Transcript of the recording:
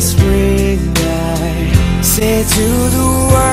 This ring, I say to the world.